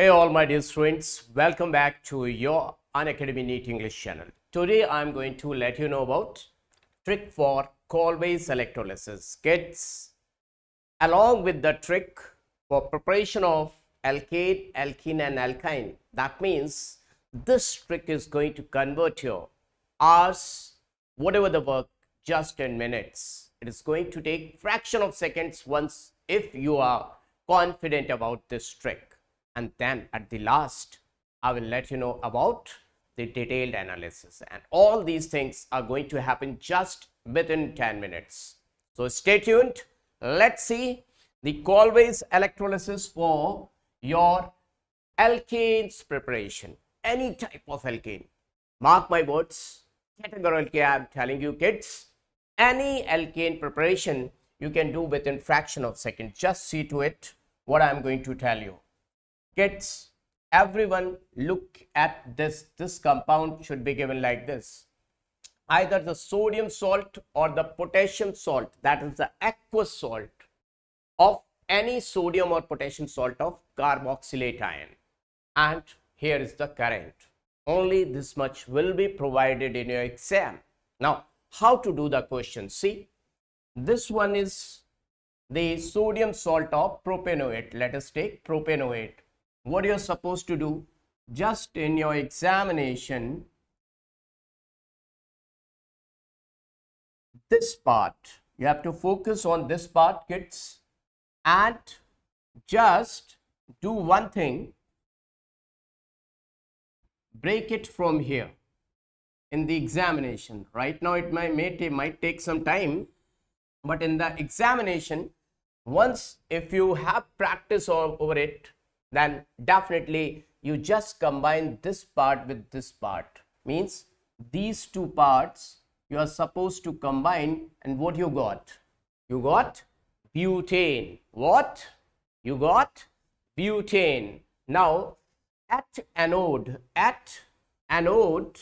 Hey all my dear students, welcome back to your Unacademy NEET English channel. Today I am going to let you know about trick for Kolbe's electrolysis. Kids, along with the trick for preparation of alkane, alkene and alkyne, that means this trick is going to convert your hours, whatever the work, just in minutes. It is going to take fraction of seconds once if you are confident about this trick and then at the last I will let you know about the detailed analysis and all these things are going to happen just within 10 minutes. So stay tuned. Let's see the Kolbe's electrolysis for your alkanes preparation. Any type of alkane. Mark my words. Categorically, I am telling you kids, any alkane preparation you can do within fraction of second. Just see to it what I am going to tell you kids everyone look at this this compound should be given like this. Either the sodium salt or the potassium salt that is the aqueous salt of any sodium or potassium salt of carboxylate ion and here is the current. Only this much will be provided in your exam. Now how to do the question? See this one is the sodium salt of propanoate let us take propanoate what you're supposed to do just in your examination this part. You have to focus on this part kids and just do one thing. Break it from here in the examination. Right now it might, may might take some time but in the examination once if you have practice over it then definitely you just combine this part with this part. Means these two parts you are supposed to combine and what you got? You got butane. What? You got butane. Now at anode at anode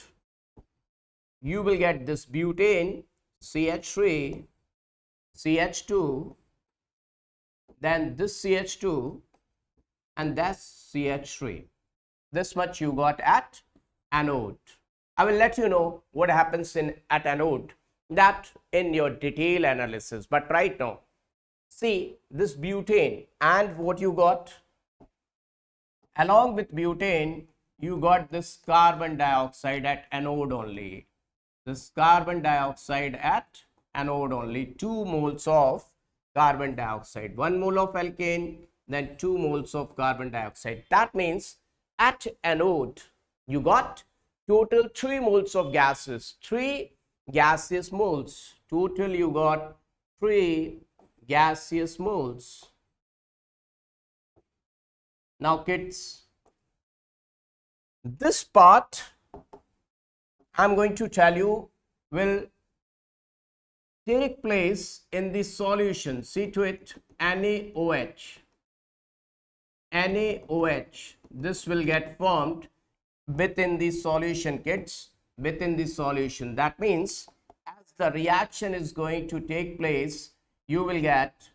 you will get this butane CH3 CH2 then this CH2 and that's CH3. This much you got at anode. I will let you know what happens in at anode that in your detail analysis. But right now, see this butane and what you got along with butane, you got this carbon dioxide at anode only. This carbon dioxide at anode only, 2 moles of carbon dioxide, 1 mole of alkane, then 2 moles of carbon dioxide. That means at anode, you got total 3 moles of gases, 3 gaseous moles. Total you got 3 gaseous moles. Now kids, this part I'm going to tell you will take place in the solution. See to it NaOH. NaOH. This will get formed within the solution kids within the solution. That means as the reaction is going to take place, you will get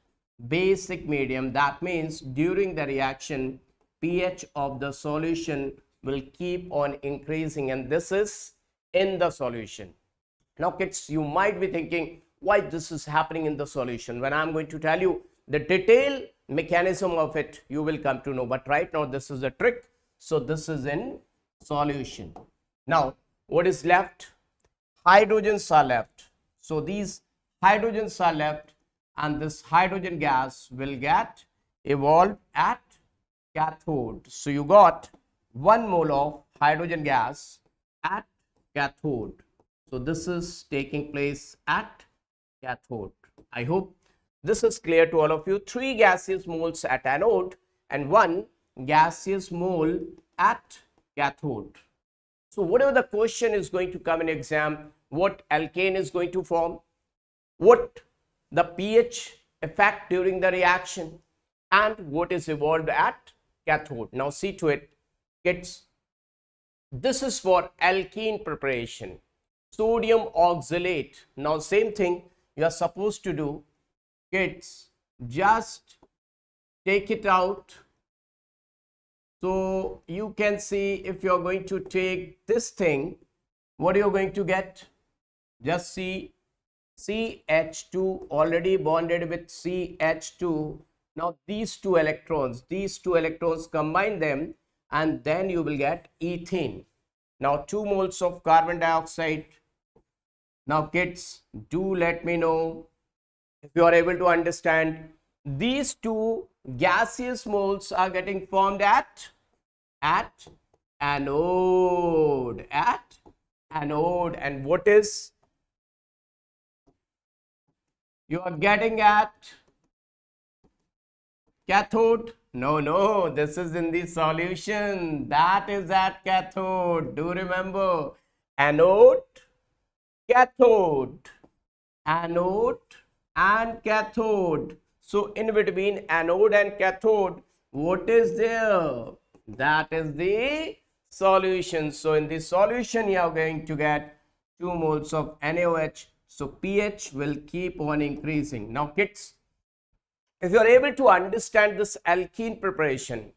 basic medium. That means during the reaction, pH of the solution will keep on increasing and this is in the solution. Now kids, you might be thinking why this is happening in the solution. When I'm going to tell you the detail mechanism of it you will come to know. But right now this is a trick. So this is in solution. Now what is left? Hydrogens are left. So these hydrogens are left and this hydrogen gas will get evolved at cathode. So you got one mole of hydrogen gas at cathode. So this is taking place at cathode. I hope this is clear to all of you. Three gaseous moles at anode and one gaseous mole at cathode. So whatever the question is going to come in exam, what alkane is going to form, what the pH effect during the reaction and what is evolved at cathode. Now see to it, kids. This is for alkene preparation. Sodium oxalate. Now same thing you are supposed to do kids just take it out So you can see if you're going to take this thing, what are you're going to get? Just see CH2 already bonded with CH2. Now these two electrons, these two electrons combine them and then you will get ethene. Now 2 moles of carbon dioxide. Now kids, do let me know if you are able to understand these two gaseous moles are getting formed at at anode at anode. And what is? You are getting at cathode. No no this is in the solution. That is at cathode. Do remember. Anode cathode. Anode and cathode so in between anode and cathode, what is there? That is the solution. So in this solution, you are going to get 2 moles of NaOH. So pH will keep on increasing. Now kids, if you are able to understand this alkene preparation,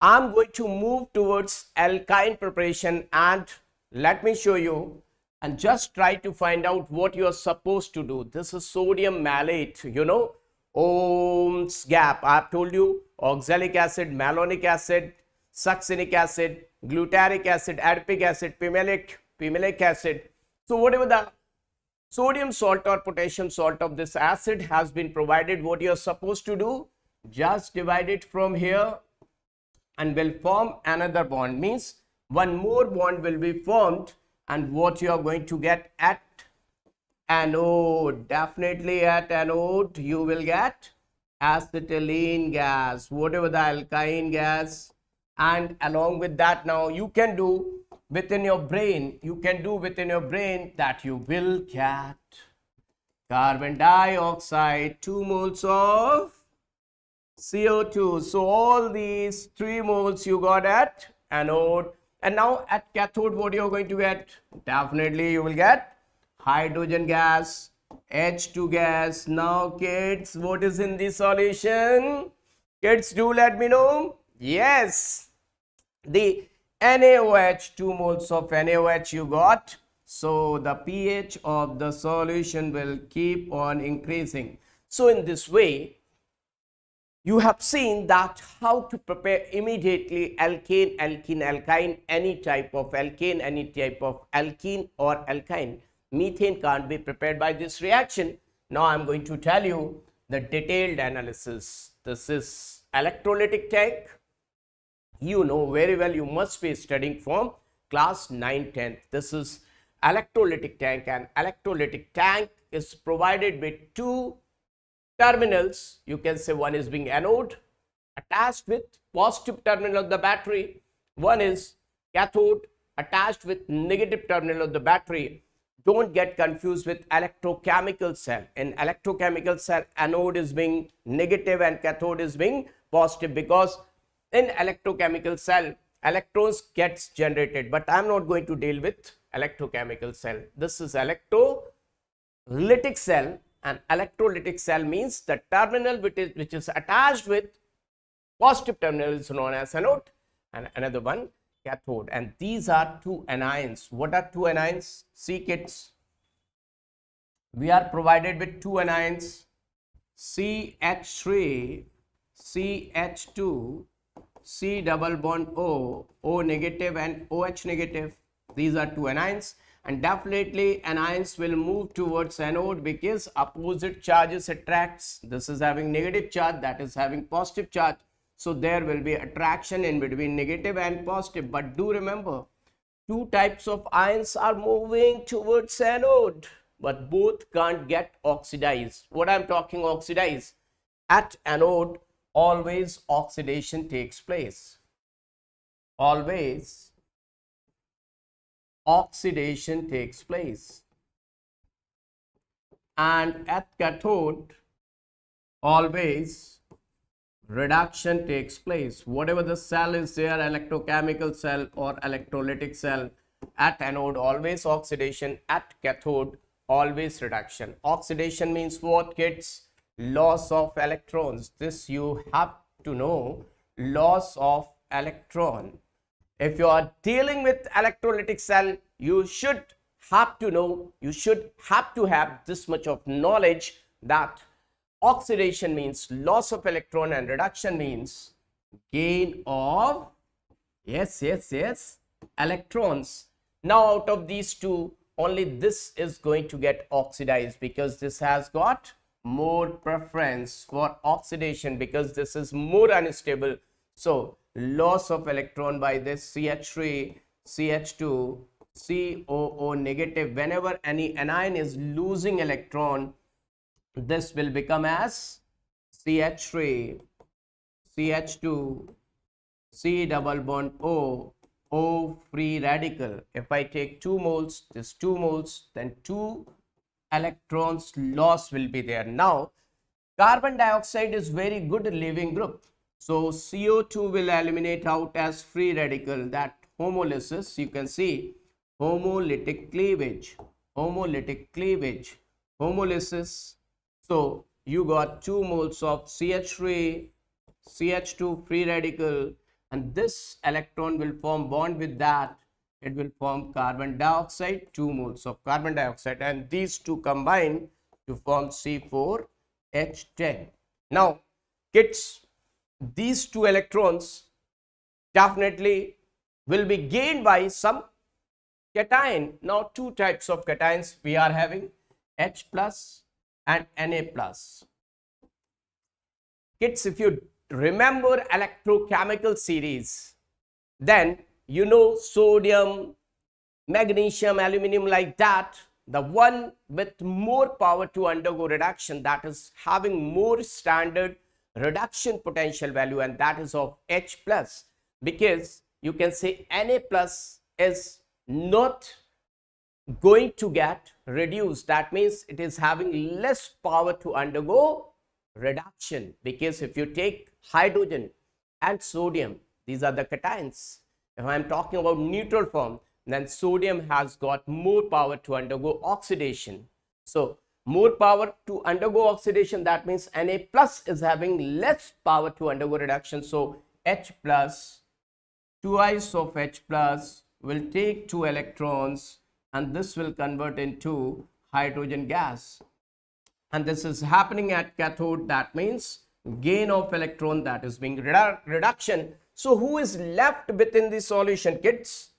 I'm going to move towards alkyne preparation and let me show you and just try to find out what you are supposed to do. This is sodium malate, you know, Ohm's gap. I have told you oxalic acid, malonic acid, succinic acid, glutaric acid, adipic acid, pimelic, pimellic acid. So whatever the sodium salt or potassium salt of this acid has been provided, what you are supposed to do? Just divide it from here and will form another bond. Means one more bond will be formed and what you are going to get at anode definitely at anode you will get acetylene gas whatever the alkyne gas. And along with that now you can do within your brain you can do within your brain that you will get carbon dioxide 2 moles of CO2 so all these 3 moles you got at anode and now at cathode what you're going to get definitely you will get hydrogen gas, H2 gas. Now kids, what is in the solution? Kids, do let me know. Yes, the NaOH, 2 moles of NaOH you got. So the pH of the solution will keep on increasing. So in this way, you have seen that how to prepare immediately alkane, alkene, alkyne, any type of alkane, any type of alkene or alkyne methane can't be prepared by this reaction. Now I'm going to tell you the detailed analysis. This is electrolytic tank. You know very well you must be studying from class 9 10th. This is electrolytic tank and electrolytic tank is provided with two terminals. You can say one is being anode attached with positive terminal of the battery. One is cathode attached with negative terminal of the battery don't get confused with electrochemical cell. In electrochemical cell, anode is being negative and cathode is being positive because in electrochemical cell, electrons gets generated. But I'm not going to deal with electrochemical cell. This is electrolytic cell and electrolytic cell means the terminal which is, which is attached with positive terminal is known as anode and another one cathode. And these are two anions. What are two anions? See kids we are provided with two anions. CH3 CH2 C double bond O O negative and OH negative. These are two anions and definitely anions will move towards anode because opposite charges attracts this is having negative charge that is having positive charge so there will be attraction in between negative and positive. But do remember, two types of ions are moving towards anode, but both can't get oxidized. What I'm talking oxidize? At anode, always oxidation takes place. Always oxidation takes place. And at cathode, always reduction takes place. Whatever the cell is there, electrochemical cell or electrolytic cell, at anode always oxidation, at cathode always reduction. Oxidation means what kids? Loss of electrons. This you have to know. Loss of electron. If you are dealing with electrolytic cell, you should have to know, you should have to have this much of knowledge that oxidation means loss of electron and reduction means gain of, yes, yes, yes, electrons. Now out of these two, only this is going to get oxidized because this has got more preference for oxidation because this is more unstable. So loss of electron by this CH3, CH2, COO negative. Whenever any anion is losing electron, this will become as CH3, CH2, C double bond O, O free radical. If I take 2 moles, this 2 moles, then 2 electrons loss will be there. Now, carbon dioxide is very good leaving group. So, CO2 will eliminate out as free radical that homolysis you can see homolytic cleavage, homolytic cleavage, homolysis. So, you got 2 moles of CH3, CH2 free radical and this electron will form bond with that it will form carbon dioxide 2 moles of carbon dioxide and these two combine to form C4H10 now kids these two electrons definitely will be gained by some cation. Now two types of cations we are having H plus and Na plus. Kids if you remember electrochemical series, then you know sodium, magnesium, aluminum like that, the one with more power to undergo reduction that is having more standard reduction potential value and that is of H plus because you can say Na plus is not going to get reduced. That means it is having less power to undergo reduction because if you take hydrogen and sodium these are the cations if i am talking about neutral form then sodium has got more power to undergo oxidation so more power to undergo oxidation. That means na plus is having less power to undergo reduction. So h plus twice of h plus will take two electrons and this will convert into hydrogen gas. And this is happening at cathode. That means gain of electron that is being redu reduction. So who is left within the solution? Kids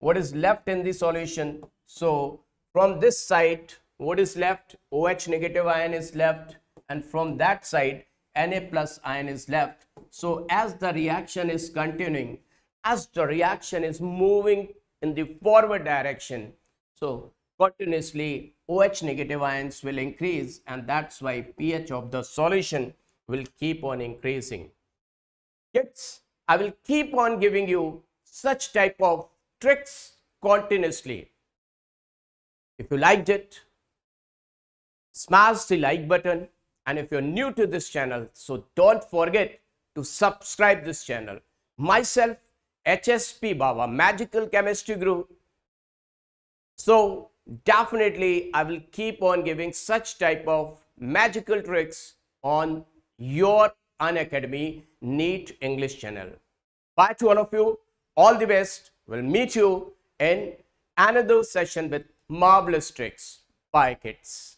what is left in the solution? So from this side what is left oh negative ion is left and from that side na plus ion is left so as the reaction is continuing as the reaction is moving in the forward direction so continuously OH negative ions will increase and that's why pH of the solution will keep on increasing. Kids, I will keep on giving you such type of tricks continuously. If you liked it, smash the like button and if you're new to this channel, so don't forget to subscribe this channel. Myself, HSP Baba, Magical Chemistry Guru. So definitely I will keep on giving such type of magical tricks on your Unacademy NEET English channel. Bye to all of you. All the best. We'll meet you in another session with marvelous tricks. Bye kids.